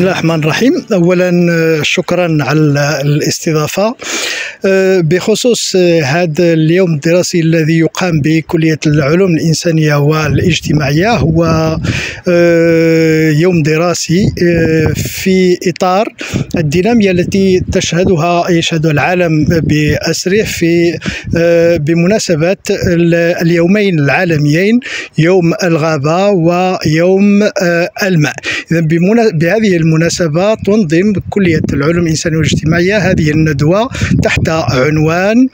الله الرحمن الرحيم. اولا شكرا على الاستضافة. بخصوص هذا اليوم الدراسي الذي يقام بكلية العلوم الإنسانية والاجتماعية هو يوم دراسي في إطار الدينامية التي تشهدها يشهد العالم بأسره في بمناسبة اليومين العالميين يوم الغابة ويوم الماء. اذا بهذه المناسبة تنظم كلية العلوم الإنسانية والاجتماعية هذه الندوة تحت عنوان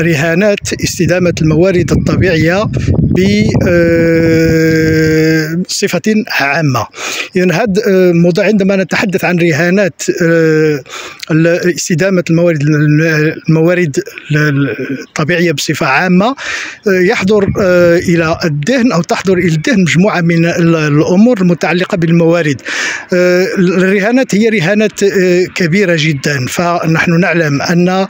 رهانات استدامة الموارد الطبيعية بصفة عامة. إذن هذا الموضوع عندما نتحدث عن رهانات استدامة الموارد الموارد الطبيعية بصفة عامة يحضر إلى الذهن أو تحضر إلى الذهن مجموعة من الأمور المتعلقة بالموارد. الرهانات هي رهانات كبيرة جدا. فنحن نعلم أن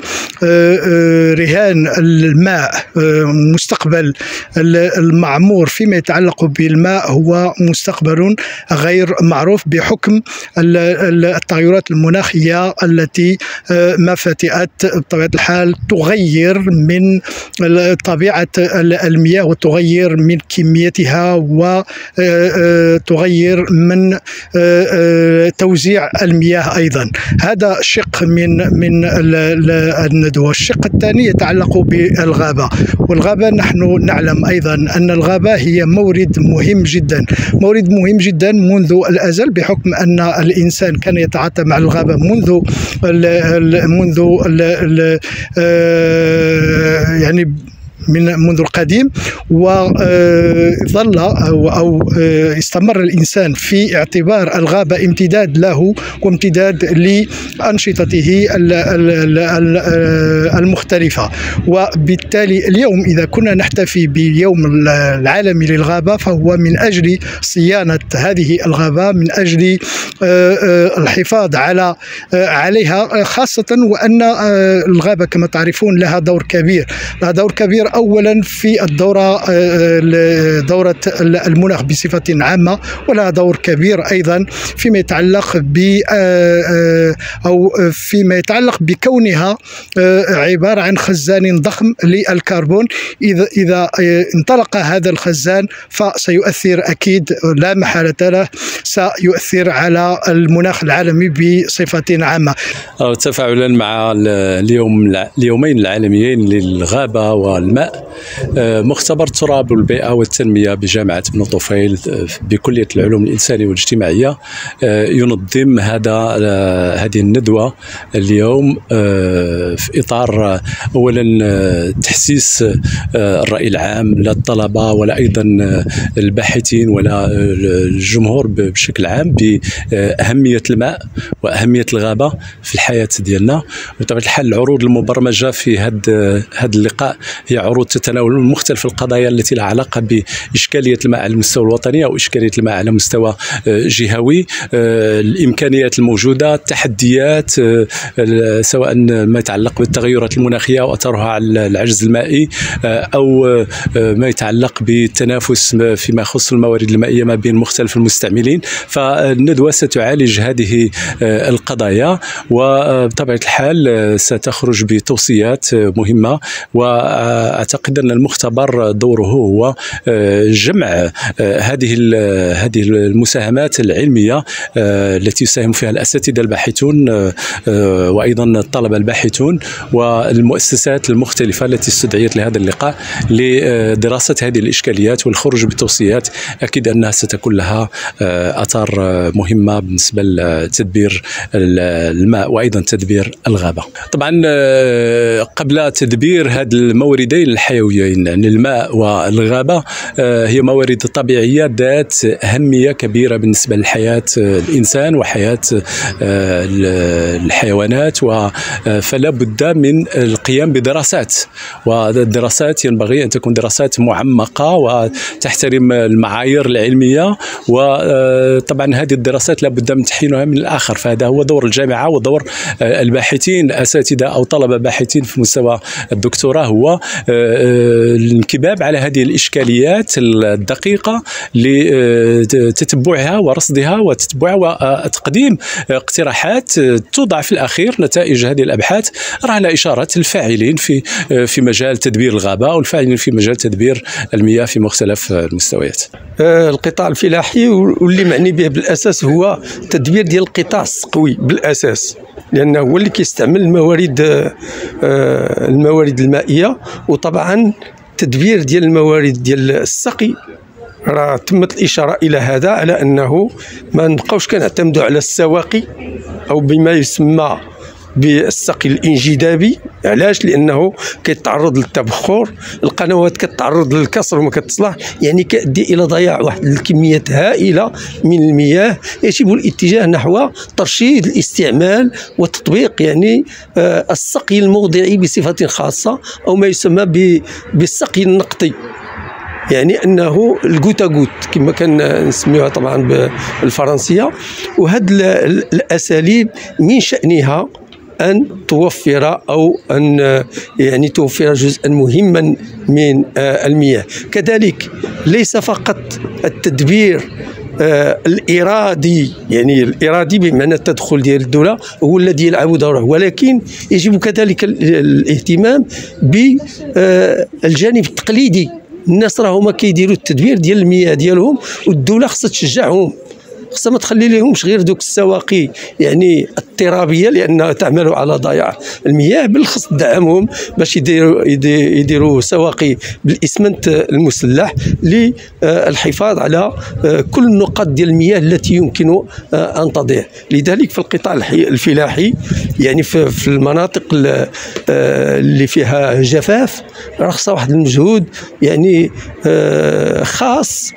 رهان الماء مستقبل المعمور فيما يتعلق بالماء هو مستقبل غير معروف بحكم التغيرات المناخية التي ما فتئت بطبيعة الحال تغير من طبيعة المياه وتغير من كميتها وتغير من توزيع المياه أيضا. هذا شق من من الندوة. الشق الثاني يتعلق بالغابة. والغابة نحن نعلم أيضا أن الغابة هي مورد مهم جدا. مورد مهم جدا منذ الأزل بحكم أن الإنسان كان يتعاطى مع الغابة منذ ال منذ ال يعني من منذ القديم وظل أو استمر الإنسان في اعتبار الغابه امتداد له وامتداد لأنشطته المختلفة. وبالتالي اليوم إذا كنا نحتفي بيوم العالمي للغابة فهو من أجل صيانة هذه الغابة من أجل الحفاظ على عليها خاصة وأن الغابة كما تعرفون لها دور كبير. لها دور كبير اولا في الدورة دورة المناخ بصفة عامة ولها دور كبير أيضا فيما يتعلق ب أو فيما يتعلق بكونها عبارة عن خزان ضخم للكربون إذا إذا انطلق هذا الخزان فسيؤثر أكيد لا محالة له سيؤثر على المناخ العالمي بصفة عامة. تفاعلا مع اليوم اليومين العالميين للغابة والماء آه، مختبر التراب والبيئة والتنمية بجامعة ابن طفيل آه، بكلية العلوم الإنسانية والاجتماعية آه، ينظم هذا هذه الندوة اليوم في إطار أولا تحسيس الرأي العام لا الطلبة ولا أيضا الباحثين ولا الجمهور بشكل عام بأهمية الماء وأهمية الغابة في الحياة ديالنا. بطبيعة الحال العروض المبرمجة في هذا هذا اللقاء هي عروض عروض تتناول مختلف القضايا التي لها علاقة بإشكالية الماء على المستوى الوطني أو إشكالية الماء على مستوى آه، جهوي. آه، الإمكانيات الموجودة التحديات آه، سواء ما يتعلق بالتغيرات المناخية واثرها على العجز المائي أو ما يتعلق بالتنافس فيما يخص الموارد المائية ما بين مختلف المستعملين. فالندوة ستعالج هذه القضايا وبطبيعة الحال ستخرج بتوصيات مهمة. و أعتقد أن المختبر دوره هو آه، جمع آه، هذه هذه المساهمات العلمية آه، التي يساهم فيها الأساتذة الباحثون وأيضا الطلبة الباحثون والمؤسسات المختلفة التي استدعيت لهذا اللقاء لدراسة هذه الإشكاليات والخروج بتوصيات أكيد أنها ستكون لها اثار مهمة بالنسبة لتدبير الماء وأيضا تدبير الغابة. طبعا قبل تدبير المورد الموردين الحيويين يعني الماء والغابة آه، هي موارد طبيعية ذات أهمية كبيرة بالنسبة لحياة الإنسان وحياة آه، الحيوانات. فلا بد من القيام بدراسات. والدراسات ينبغي أن تكون دراسات معمقة وتحترم المعايير العلمية. وطبعا هذه الدراسات لا بد من تحيينها من الآخر. فهذا هو دور الجامعة ودور الباحثين أساتذة أو طلبة باحثين في مستوى الدكتوراه. هو الانكباب على هذه الإشكاليات الدقيقة لتتبعها ورصدها وتتبعها وتقديم اقتراحات توضع في الأخير نتائج هذه الأبحاث على إشارة الفاعلين في في مجال تدبير الغابة والفاعلين في مجال تدبير المياه في مختلف المستويات. آه، القطاع الفلاحي واللي معني به بالأساس هو تدبير ديال القطاع السقوي بالأساس لأنه هو اللي كيستعمل الموارد آه، الموارد المائية وطبعا تدبير ديال الموارد ديال السقي راه تمت الإشارة إلى هذا على أنه ما نبقاوش كنعتمدوا على السواقي أو بما يسمى بالسقي الانجذابي علاش؟ لأنه كيتعرض للتبخر القنوات كتعرض للكسر وما كتصلح. يعني كيؤدي إلى ضياع واحد الكميات هائلة من المياه. يجب الاتجاه نحو ترشيد الاستعمال وتطبيق يعني آه السقي الموضعي بصفة خاصة أو ما يسمى بالسقي النقطي يعني أنه الكوتا غوت كما كان نسميوها طبعا بالفرنسية. وهاد الأساليب من شأنها أن توفر أو أن يعني توفر جزءا مهما من آه، المياه. كذلك ليس فقط التدبير آه الإرادي يعني الإرادي بمعنى التدخل ديال الدولة هو الذي يلعب دوره ولكن يجب كذلك الاهتمام بالجانب آه التقليدي. الناس راهما كيديروا التدبير ديال المياه ديالهم والدولة خصها تشجعهم. خصها ما تخلي لهمش غير دوك السواقي يعني اضطرابية لأنها تعمل على ضياع المياه بل خص تدعمهم باش يديروا يديروا سواقي بالإسمنت المسلح للحفاظ على آه، كل النقاط ديال المياه التي يمكن آه، أن تضيع. لذلك في القطاع الفلاحي يعني في المناطق آه، اللي فيها جفاف راه خصها واحد المجهود يعني خاص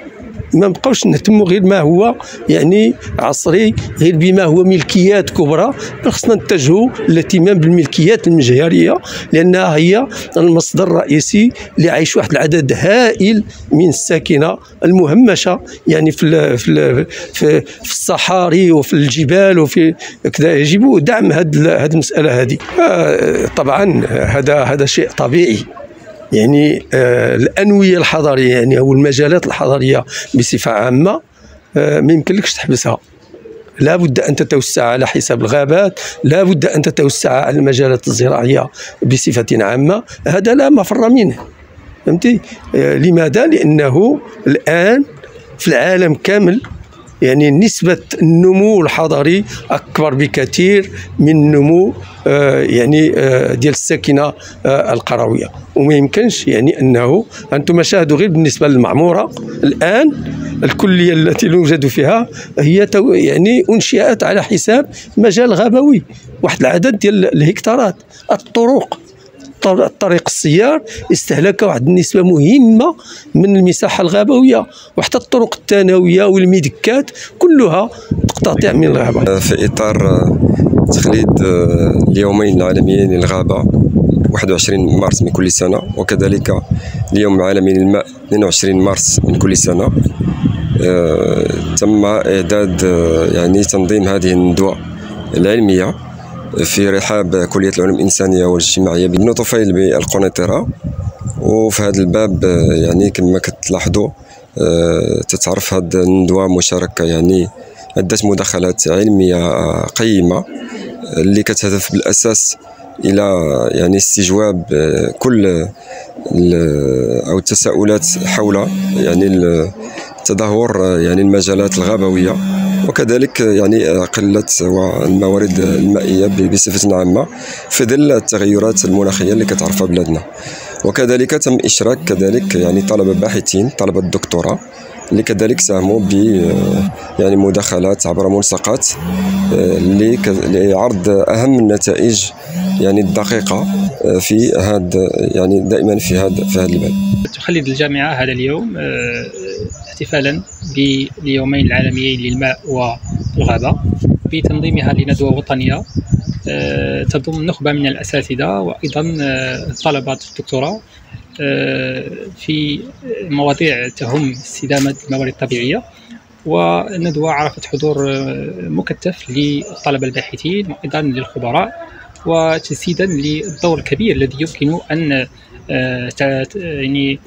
ما بقاوش نهتموا غير ما هو يعني عصري غير بما هو ملكيات كبرى. خصنا نتجهوا للاهتمام بالملكيات المجهرية لأنها هي المصدر الرئيسي لعيش واحد العدد هائل من الساكنة المهمشة. يعني في في في, في الصحاري وفي الجبال وفي كذا. يجب دعم هذه المسألة هذه آه، طبعا هذا هذا شيء طبيعي. يعني آه الأنوية الحضارية يعني أو المجالات الحضارية بصفة عامة آه ما يمكنلكش تحبسها. لا بد أن تتوسع على حساب الغابات لا بد أن تتوسع على المجالات الزراعية بصفة عامة. هذا لا مفر منه. فهمتي؟ آه لماذا؟ لأنه الآن في العالم كامل يعني نسبة النمو الحضري أكبر بكثير من النمو آه يعني آه ديال الساكنة آه القروية. وما يمكنش يعني أنه أنتم شاهدوا غير بالنسبة للمعمورة. الآن الكلية التي نوجد فيها هي يعني أنشئت على حساب مجال غابوي واحد العدد ديال الهكتارات الطرق. الطريق السيار استهلك واحد النسبة مهمة من المساحة الغابوية وحتى الطرق الثانوية والميدكات كلها تقتطع من الغابة. في إطار تخليد اليومين العالميين للغابة 21 مارس من كل سنة وكذلك اليوم العالمي للماء 22 مارس من كل سنة. تم إعداد يعني تنظيم هذه الندوة العلمية. في رحاب كلية العلوم الإنسانية والإجتماعية بن طفيل بالقنيطره وفي هذا الباب يعني كما كتلاحظوا آه، تتعرف هذه الندوة مشاركة يعني عده مداخلات علمية قيمة اللي كتهدف بالأساس إلى يعني استجواب كل أو التساؤلات حول يعني تدهور يعني المجالات الغابوية. وكذلك يعني قلة الموارد المائية بصفة عامة في ظل التغيرات المناخية اللي كتعرفها بلادنا. وكذلك تم إشراك كذلك يعني طلبة باحثين طلبة الدكتوراه اللي كذلك ساهموا ب يعني مداخلات عبر ملصقات لعرض أهم النتائج يعني الدقيقة في هذا يعني دائما في هذا في هذا الباب تخلد الجامعة هذا اليوم آه، احتفالا باليومين العالميين للماء والغابة. بتنظيمها لندوة وطنية آه، تضم نخبة من الأساتذة وأيضا آه، طلبة الدكتوراه في مواضيع تهم استدامة الموارد الطبيعية. وندوة عرفت حضور مكثف للطلبة الباحثين وأيضا للخبراء. وتجسيدا للدور الكبير الذي يمكن أن آه، يعني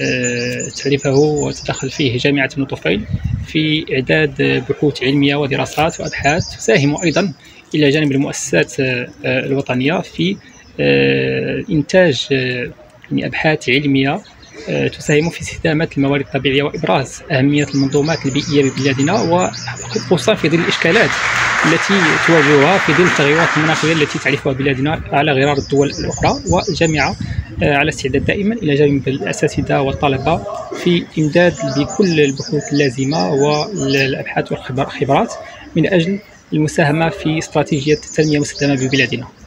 آه، تعرفه وتدخل فيه جامعة ابن طفيل في إعداد بحوث علمية ودراسات وأبحاث تساهم أيضا إلى جانب المؤسسات الوطنية في إنتاج يعني أبحاث علمية تساهم في استدامة الموارد الطبيعية وإبراز أهمية المنظومات البيئية ببلادنا وخصوصا في ظل الإشكالات التي تواجهها في ظل التغيرات المناخية التي تعرفها بلادنا على غرار الدول الأخرى والجامعة آه، على استعداد دائما إلى جانب الأساتذة والطلبة في إمداد بكل البحوث اللازمة والأبحاث والخبرات من أجل المساهمة في استراتيجية التنمية المستدامة ببلادنا.